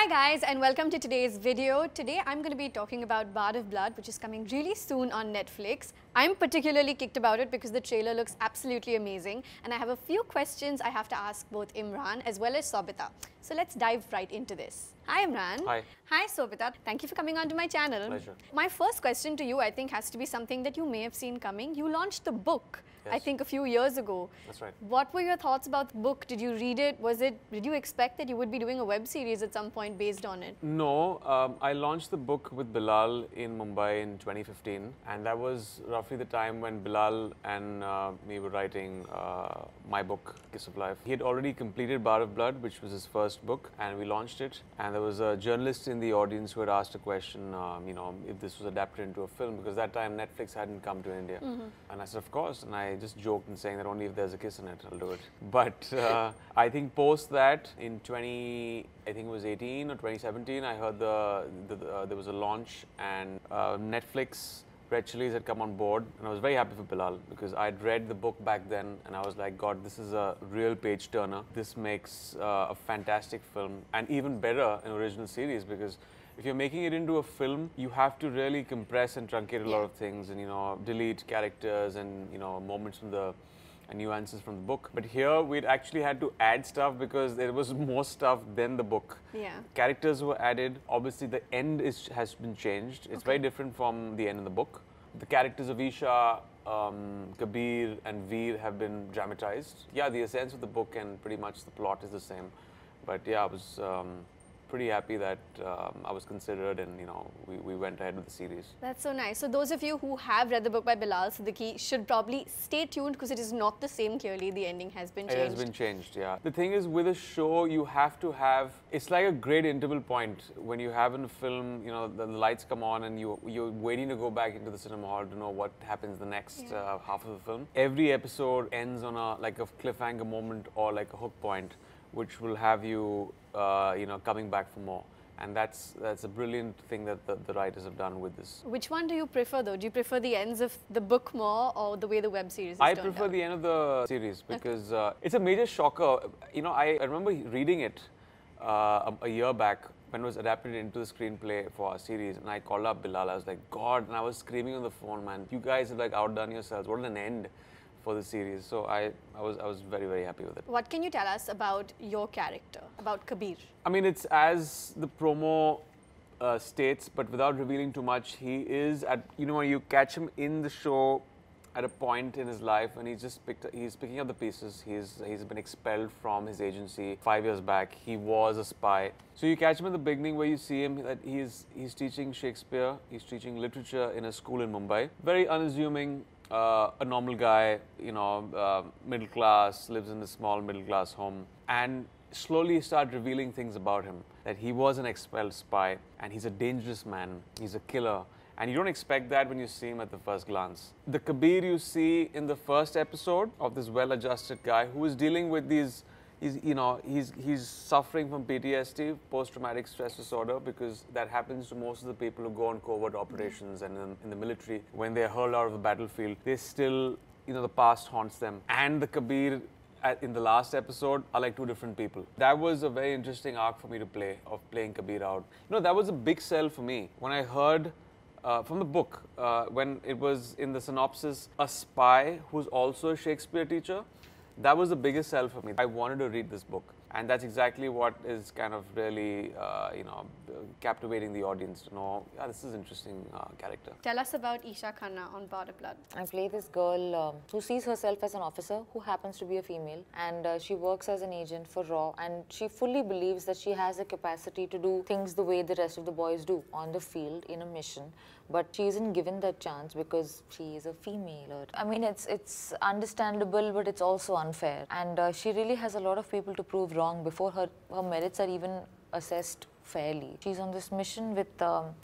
Hi guys and welcome to today's video. Today I'm going to be talking about Bard of Blood which is coming really soon on Netflix. I'm particularly kicked about it because the trailer looks absolutely amazing and I have a few questions I have to ask both Emraan as well as Sobhita. So let's dive right into this. Hi Emraan. Hi. Hi Sobhita. Thank you for coming onto my channel. Pleasure. My first question to you I think has to be something that you may have seen coming. You launched the book I think a few years ago. That's right. What were your thoughts about the book? Did you read it? Was it did you expect that you would be doing a web series at some point based on it? No, um, I launched the book with Bilal in Mumbai in 2015, and that was roughly the time when Bilal and uh, me were writing uh, my book, Kiss of Life. He had already completed Bard of Blood, which was his first book, and we launched it. And there was a journalist in the audience who had asked a question, um, you know, if this was adapted into a film, because that time Netflix hadn't come to India. And I said, of course. And I just joked and saying that only if there's a kiss in it, I'll do it. But uh, I think post that in 20, I think it was 18 or 2017, I heard the, the, the uh, there was a launch and uh, Netflix. Red Chilies had come on board, and I was very happy for Bilal because I'd read the book back then, and I was like, God, this is a real page turner. This makes uh, a fantastic film, and even better, an original series because if you're making it into a film, you have to really compress and truncate a lot of things, and you know, delete characters and you know moments from the and nuances from the book. But here we'd actually had to add stuff because there was more stuff than the book. Yeah. Characters were added. Obviously, the end is has been changed. It's very different from the end of the book. The characters of Isha, um, Kabir, and Veer have been dramatized. Yeah, the essence of the book and pretty much the plot is the same. But yeah, I was um, pretty happy that um, I was considered, and you know, we, we went ahead with the series. That's so nice. So those of you who have read the book by Bilal Siddiqui should probably stay tuned because it is not the same clearly. The ending has been changed. It has been changed, yeah. The thing is, with a show, you have to have. It's like a great interval point when you have in a film. You know, the, the lights come on, and you you're waiting to go back into the cinema hall to know what happens the next Yeah. uh, half of the film. Every episode ends on a like a cliffhanger moment or like a hook point, which will have you, uh, you know, coming back for more. And that's that's a brilliant thing that the, the writers have done with this. Which one do you prefer though? Do you prefer the ends of the book more or the way the web series is I prefer out? the end of the series because uh, it's a major shocker. You know, I, I remember reading it uh, a, a year back when it was adapted into the screenplay for our series, and I called up Bilal. I was like, God, and I was screaming on the phone, man, you guys have like outdone yourselves. What an end for the series. So I, I was I was very very happy with it. What can you tell us about your character, about Kabir? I mean, it's as the promo uh, states, but without revealing too much. He is at you know when you catch him in the show at a point in his life and he's just picked he's picking up the pieces. He's he's been expelled from his agency five years back. He was a spy. So you catch him in the beginning where you see him that he's he's teaching Shakespeare. He's teaching literature in a school in Mumbai. Very unassuming. Uh, a normal guy, you know, uh, middle class, lives in a small middle class home, and slowly start revealing things about him that he was an expelled spy and he's a dangerous man, he's a killer. And you don't expect that when you see him at the first glance. The Kabir you see in the first episode of this well adjusted guy who is dealing with these. He's, you know, he's, he's suffering from PTSD, post-traumatic stress disorder, because that happens to most of the people who go on covert operations and in, in the military. When they're hurled out of the battlefield, they still, you know, the past haunts them. And the Kabir in the last episode are like two different people. That was a very interesting arc for me to play, of playing Kabir out. You know, that was a big sell for me. When I heard uh, from the book, uh, when it was in the synopsis, a spy who's also a Shakespeare teacher, that was the biggest sell for me. I wanted to read this book. And that's exactly what is kind of really, uh, you know, captivating the audience to know, yeah, this is interesting uh, character. Tell us about Isha Khanna on Bard Blood. I play this girl um, who sees herself as an officer who happens to be a female and uh, she works as an agent for RAW and she fully believes that she has the capacity to do things the way the rest of the boys do on the field in a mission but she isn't given that chance because she is a female or I mean it's it's understandable but it's also unfair and uh, she really has a lot of people to prove wrong before her her merits are even assessed fairly. She's on this mission with um,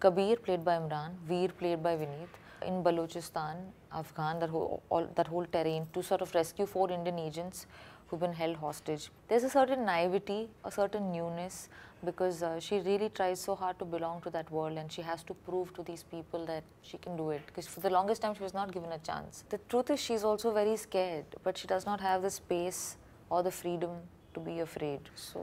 Kabir, played by Emraan, Veer, played by Vineet, in Balochistan, Afghan, that whole, all, that whole terrain, to sort of rescue four Indian agents who've been held hostage. There's a certain naivety, a certain newness, because uh, she really tries so hard to belong to that world and she has to prove to these people that she can do it. Because for the longest time, she was not given a chance. The truth is, she's also very scared, but she does not have the space or the freedom to be afraid. So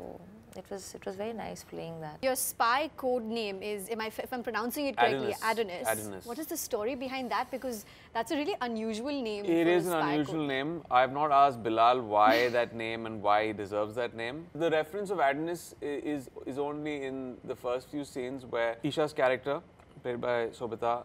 it was it was very nice playing that. Your spy code name is, am I, if I'm pronouncing it correctly, Adonis. Adonis. Adonis. What is the story behind that? Because that's a really unusual name. It is a is an unusual code. name. I have not asked Bilal why that name and why he deserves that name. The reference of Adonis i- is is only in the first few scenes where Isha's character, played by Sobhita,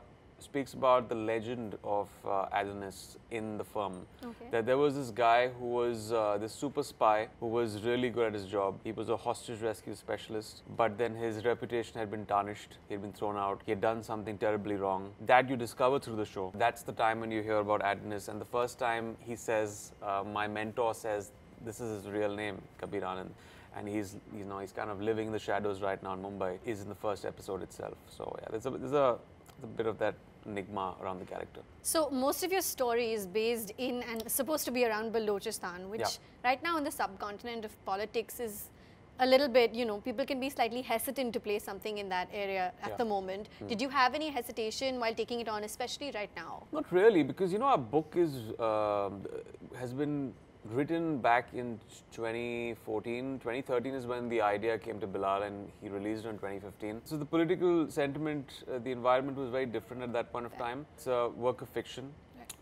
speaks about the legend of uh, Adonis in the firm. Okay. That there was this guy who was uh, this super spy who was really good at his job. He was a hostage rescue specialist, but then his reputation had been tarnished. He had been thrown out. He had done something terribly wrong. That you discover through the show. That's the time when you hear about Adonis. And the first time he says, uh, my mentor says, this is his real name, Kabir Anand. And he's, you know, he's kind of living in the shadows right now in Mumbai. Is in the first episode itself. So yeah, there's a, there's a, there's a bit of that enigma around the character. So most of your story is based in and supposed to be around Balochistan, which Yeah. right now in the subcontinent of politics is a little bit, you know, people can be slightly hesitant to play something in that area at Yeah. the moment. Did you have any hesitation while taking it on, especially right now? Not really, because you know our book is um has been written back in 2014. 2013 is when the idea came to Bilal, and he released it in 2015. So the political sentiment, uh, the environment was very different at that point of time. It's a work of fiction.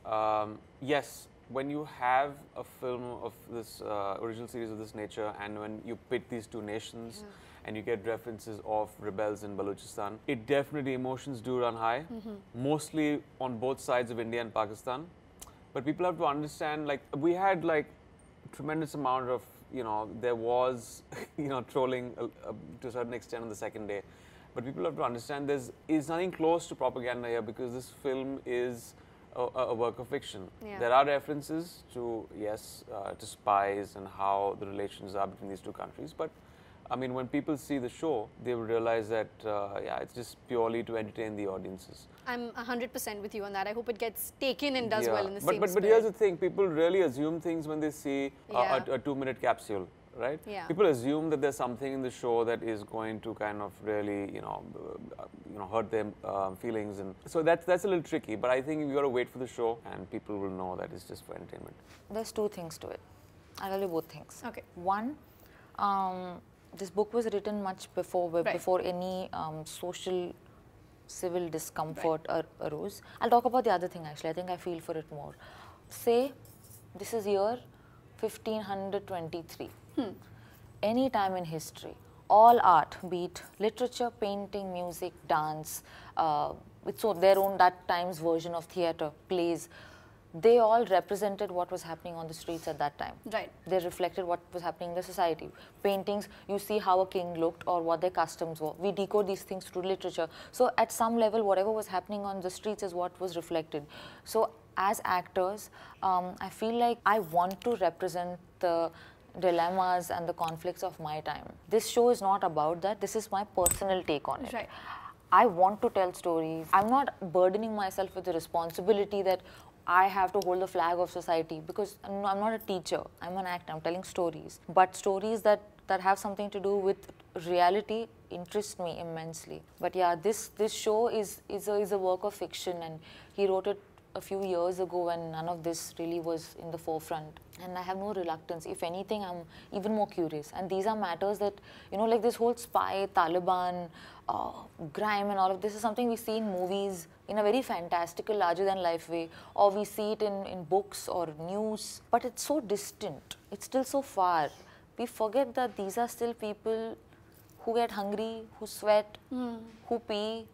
Um, yes, when you have a film of this uh, original series of this nature, and when you pit these two nations. And you get references of rebels in Balochistan. It definitely emotions do run high, mostly on both sides of India and Pakistan. But people have to understand, like we had like tremendous amount of, you know, there was, you know, trolling uh, uh, to a certain extent on the second day. But people have to understand there's is nothing close to propaganda here because this film is a, a work of fiction. Yeah. There are references to yes uh, to spies and how the relations are between these two countries, but. I mean, when people see the show, they will realize that, uh, yeah, it's just purely to entertain the audiences. I'm 100% with you on that. I hope it gets taken and does Yeah. well in the but, same but, but spirit. here's the thing people really assume things when they see a- Yeah. a, a two minute capsule right Yeah. people assume that there's something in the show that is going to kind of really you know uh, you know hurt their um, feelings and so that's that's a little tricky but i think you got to wait for the show and people will know that it's just for entertainment There's two things to it. I'll tell you both things. Okay. One, um, this book was written much before Right. before any um, social civil discomfort ar- arose. I'll talk about the other thing actually. I think I feel for it more. Say this is year 1523. Any time in history, all art, be it literature, painting, music, dance, uh, with so their own that time's version of theatre, plays, they all represented what was happening on the streets at that time. Right. They reflected what was happening in the society. Paintings, you see how a king looked or what their customs were. We decode these things through literature. So at some level, whatever was happening on the streets is what was reflected. So as actors, um, I feel like I want to represent the dilemmas and the conflicts of my time. This show is not about that. This is my personal take on it. Right. I want to tell stories. I'm not burdening myself with the responsibility that I have to hold the flag of society because I'm not a teacher. I'm an actor. I'm telling stories, but stories that that have something to do with reality interest me immensely. But yeah, this this show is is a, is a work of fiction, and he wrote it a few years ago when none of this really was in the forefront. And I have no reluctance. If anything, I'm even more curious. And these are matters that, you know, like this whole spy, Taliban, uh, grime, and all of this is something we see in movies in a very fantastical, larger than life way, or we see it in, in books or news. But it's so distant, it's still so far. We forget that these are still people who get hungry, who sweat, who pee,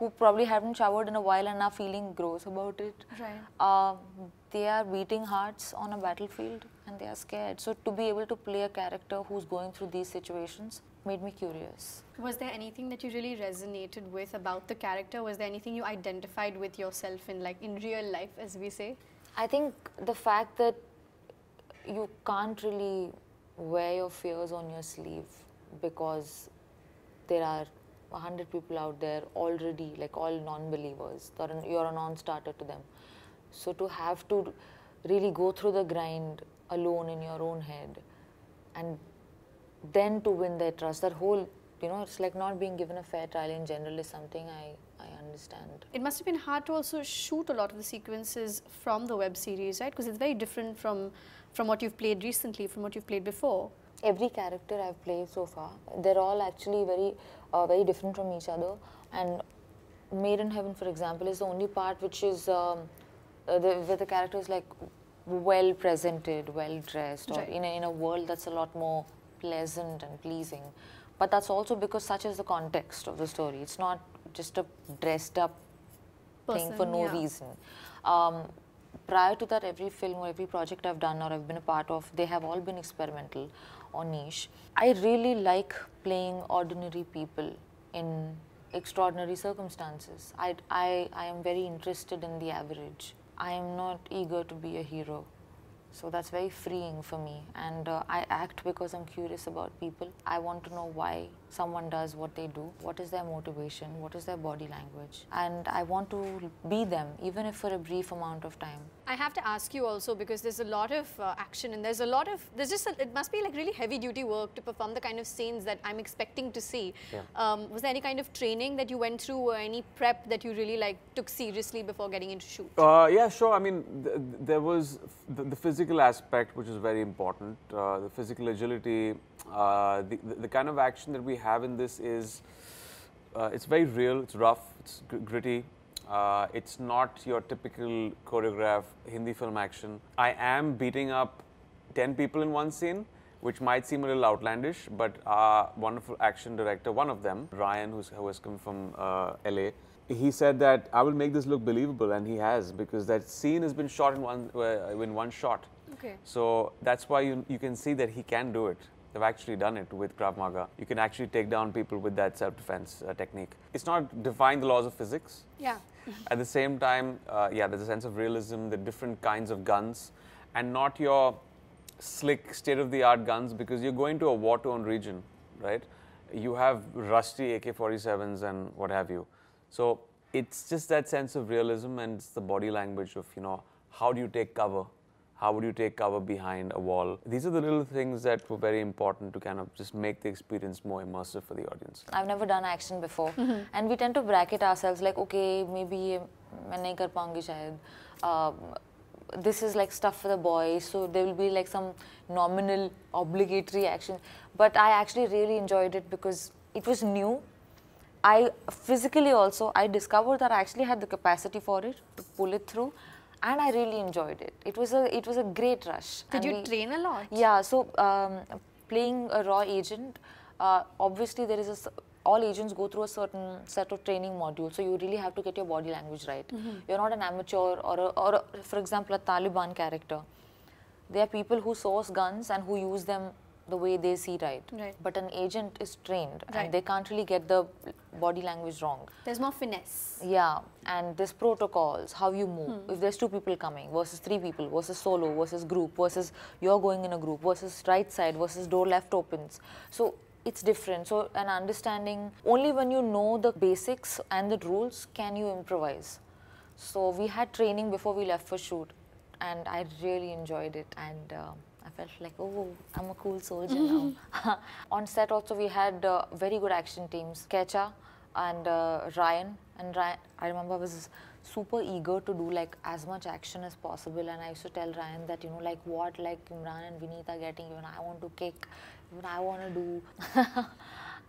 who probably haven't showered in a while and are feeling gross about it. Right. Um, they are beating hearts on a battlefield and they are scared. So to be able to play a character who's going through these situations made me curious. Was there anything that you really resonated with about the character? Was there anything you identified with yourself in, like, in real life, as we say? I think the fact that you can't really wear your fears on your sleeve because there are a hundred people out there already, like all non-believers. You're a non-starter to them. So to have to really go through the grind alone in your own head, and then to win their trust, that whole, you know, it's like not being given a fair trial in general is something I I understand. It must have been hard to also shoot a lot of the sequences from the web series, right? Because it's very different from from what you've played recently, from what you've played before. every character I've played so far, they're all actually very, uh, very different from each other. And Made in Heaven, for example, is the only part which is um, uh, the, where the character is like well presented, well dressed, or in a, in a world that's a lot more pleasant and pleasing. But that's also because such is the context of the story. It's not just a dressed up thing for no yeah. reason. Um, prior to that, every film or every project I've done or I've been a part of, they have all been experimental or niche. I really like playing ordinary people in extraordinary circumstances. I, I, I am very interested in the average. I am not eager to be a hero. So that's very freeing for me. And uh, I act because I'm curious about people. I want to know why someone does what they do, what is their motivation, what is their body language. And I want to be them, even if for a brief amount of time. I have to ask you also because there's a lot of uh, action and there's a lot of there's just a, it must be like really heavy duty work to perform the kind of scenes that I'm expecting to see. Yeah. Um, was there any kind of training that you went through or any prep that you really like took seriously before getting into shoot? Uh, yeah, sure. I mean, th- th- there was f- the, the physical aspect, which is very important. Uh, the physical agility, uh, the, the kind of action that we have in this is, uh, it's very real. It's rough. It's gritty. Uh, it's not your typical choreograph Hindi film action. I am beating up ten people in one scene, which might seem a little outlandish, but our wonderful action director, one of them, Ryan, who's, who has come from uh, LA, he said that I will make this look believable, and he has because that scene has been shot in one uh, in one shot. Okay. So that's why you, you can see that he can do it. They've actually done it with Krav Maga. You can actually take down people with that self-defense uh, technique. It's not defying the laws of physics. Yeah. At the same time, uh, yeah, there's a sense of realism, the different kinds of guns, and not your slick, state-of-the-art guns because you're going to a war-torn region, right? You have rusty AK-47s and what have you. So it's just that sense of realism and it's the body language of, you know, how do you take cover? How would you take cover behind a wall? These are the little things that were very important to kind of just make the experience more immersive for the audience. I've never done action before, and we tend to bracket ourselves like, okay, maybe ये मैं नहीं कर पाऊंगी शायद. Um, this is like stuff for the boys, so there will be like some nominal obligatory action. But I actually really enjoyed it because it was new. I physically also I discovered that I actually had the capacity for it to pull it through, and I really enjoyed it. It was a it was a great rush. Did and you we- train a lot? yeah, so um, playing a raw agent, uh, obviously there is a all agents go through a certain set of training modules, so you really have to get your body language right. You're not an amateur or, a, or a, for example, a Taliban character. There are people who source guns and who use them the way they see right. Right. But an agent is trained Right. and they can't really get the body language wrong. There's more finesse. Yeah, and there's protocols, how you move. If there's two people coming versus three people versus solo versus group versus you're going in a group versus right side versus door left opens. So it's different. So an understanding only when you know the basics and the rules can you improvise. So we had training before we left for shoot, and I really enjoyed it. And uh, I felt like, oh, I'm a cool soldier now. On set also we had uh, very good action teams, Kecha and uh, Ryan. And Ryan, I remember I was super eager to do like as much action as possible. And I used to tell Ryan that you know like what like Emraan and Vinita are getting, even I want to kick, even I want to do.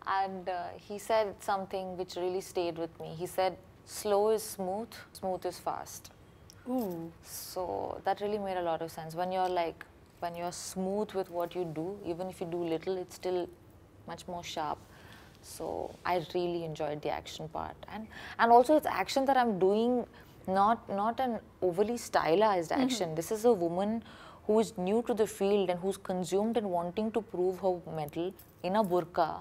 and uh, he said something which really stayed with me. He said, "Slow is smooth, smooth is fast." Ooh. So that really made a lot of sense. When you're like, when you're smooth with what you do, even if you do little, it's still much more sharp. So I really enjoyed the action part, and and also it's action that I'm doing, not not an overly stylized mm-hmm. action. This is a woman who is new to the field and who's consumed and wanting to prove her mettle in a burqa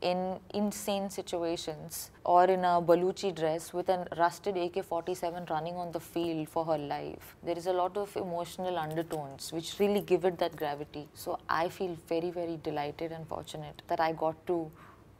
in insane situations or in a Baluchi dress with a rusted AK 47 running on the field for her life. There is a lot of emotional undertones which really give it that gravity. So I feel very, very delighted and fortunate that I got to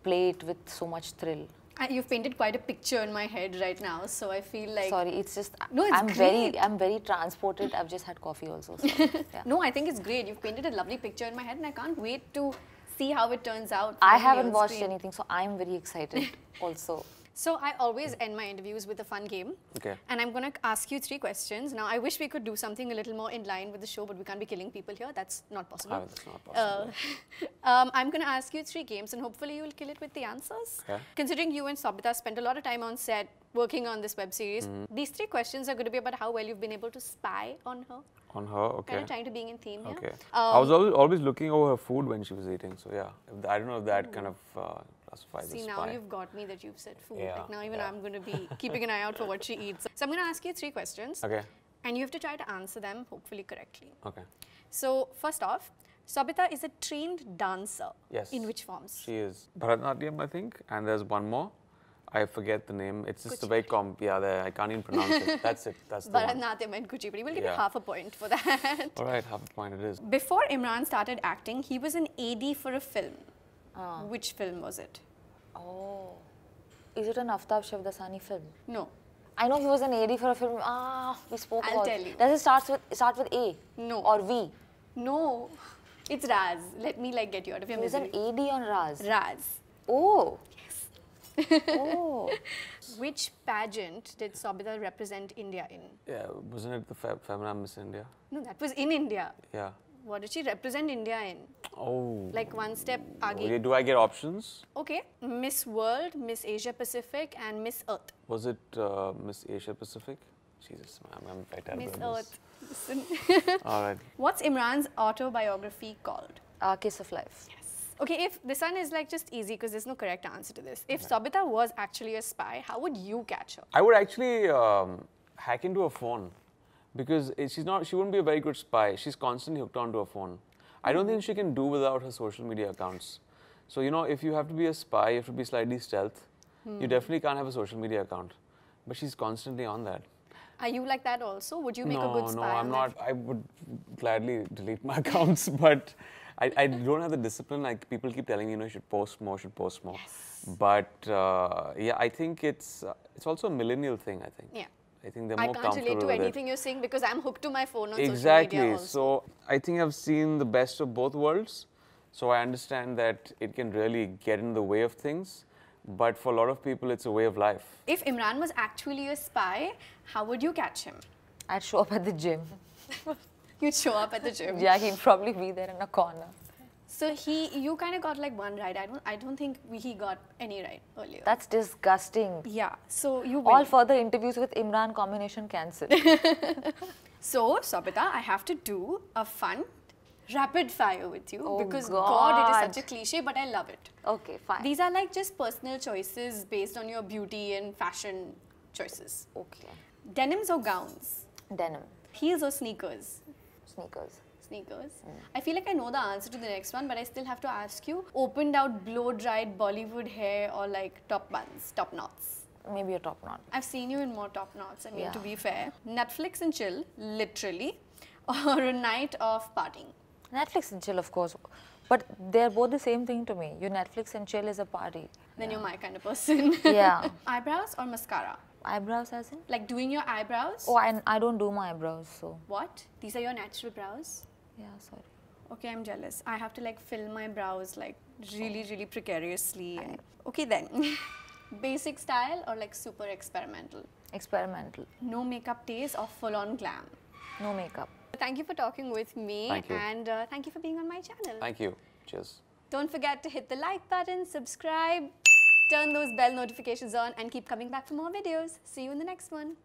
play it with so much thrill. You've painted quite a picture in my head right now, so I feel like. Sorry, it's just No, it's I'm very. I'm very transported. I've just had coffee also. So, yeah. No, I think it's great. You've painted a lovely picture in my head, and I can't wait to see how it turns out. I haven't watched screen. anything, so I'm very excited also. So I always end my interviews with a fun game. Okay. And I'm going to ask you three questions. Now, I wish we could do something a little more in line with the show, but we can't be killing people here. That's not possible. Oh, that's not possible. Uh, um, I'm going to ask you three games, and hopefully you'll kill it with the answers. Okay. Considering you and Sobhita spent a lot of time on set working on this web series, Mm-hmm. these three questions are going to be about how well you've been able to spy on her. On her, okay. Kind of trying to being in theme here. Okay. Um, I was always, always looking over her food when she was eating. So yeah, I don't know if that kind of uh, classifies See, now you've got me that you've said food. Yeah, Like now even yeah. I'm going to be keeping an eye out for what she eats. So I'm going to ask you three questions. Okay. And you have to try to answer them hopefully correctly. Okay. So first off, Sobhita is a trained dancer. Yes. In which forms? She is Bharatanatyam, I think, and there's one more. I forget the name. It's just a very comp. Yeah, there, I can't even pronounce it. That's it. That's the one. Bharatanatyam and Kuchipudi. We'll give you Yeah. half a point for that. All right, half a point it is. Before Emraan started acting, he was an AD for a film. Ah. Which film was it? Oh. Is it an Aftab Shivdasani film? No. I know he was an AD for a film. Ah, we spoke I'll about. tell you. Does it start with start with A? No. Or V? No. It's Raaz. Let me like get you out of your He was an. AD on Raaz. Raaz. Oh. Oh. Which pageant did Sobhita represent India in? Yeah, wasn't it the Fe- Femina Miss India? No, that was in India. Yeah. What did she represent India in? Oh. Like one step Okay, agi. do I get options? Okay. Miss World, Miss Asia Pacific, and Miss Earth. Was it uh, Miss Asia Pacific? Jesus, I'm, I'm very terrible Miss. Earth. Listen. All right. What's Emraan's autobiography called? Uh, Kiss of Life. Okay, if this one is like just easy because there's no correct answer to this. If Sobhita was actually a spy, how would you catch her? I would actually um, hack into her phone because she's not. She wouldn't be a very good spy. She's constantly hooked onto her phone. I don't think she can do without her social media accounts. So you know, if you have to be a spy, you have to be slightly stealth. You definitely can't have a social media account, but she's constantly on that. Are you like that also? Would you make no, a good spy? no, I'm that? not. I would gladly delete my accounts, but I, I don't have the discipline. Like people keep telling me, you know, you should post more, should post more. Yes. But uh, yeah, I think it's uh, it's also a millennial thing. I think. Yeah. I think they're I more can't relate to with it. anything you're saying because I'm hooked to my phone on Exactly. social media also. So I think I've seen the best of both worlds. So I understand that it can really get in the way of things, but for a lot of people, it's a way of life. if Emraan was actually a spy, how would you catch him? I'd show up at the gym. You'd show up at the gym. Yeah, he'd probably be there in a corner. So he, you kind of got like one right. I don't, I don't think we, he got any right earlier. That's disgusting. yeah. So you All further interviews with Emraan combination cancelled. So Sobhita, I have to do a fun rapid fire with you Oh because God. it is such a cliche, but I love it. okay, fine. These are like just personal choices based on your beauty and fashion choices. okay. Denims or gowns? Denim. Heels or sneakers? Sneakers. Sneakers. Mm. I feel like I know the answer to the next one, but I still have to ask you. Opened out, blow dried Bollywood hair or like top buns, top knots? Maybe a top knot. I've seen you in more top knots, I mean, Yeah. to be fair. Netflix and chill, literally, or a night of partying? Netflix and chill, of course. But they're both the same thing to me. You Netflix and chill is a party. Then you're my kind of person. Yeah. eyebrows or mascara? Eyebrows as in? Like doing your eyebrows? Oh, I, I don't do my eyebrows, so. What? These are your natural brows? Yeah, sorry. Okay, I'm jealous. I have to like fill my brows like really, really precariously. And... Okay, then. Basic style or like super experimental? Experimental. No makeup days or full on glam? No makeup. Thank you for talking with me Thank you. and uh, thank you for being on my channel. Thank you. Cheers. Don't forget to hit the like button, subscribe, turn those bell notifications on, and keep coming back for more videos. See you in the next one.